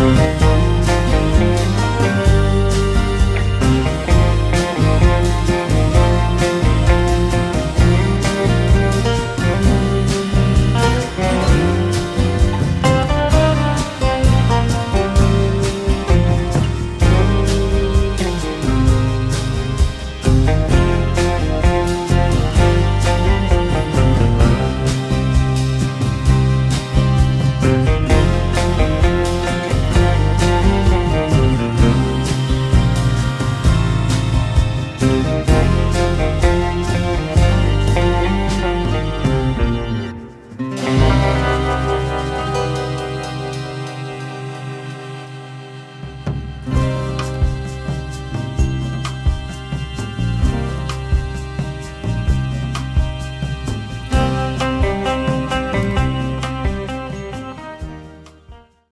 you.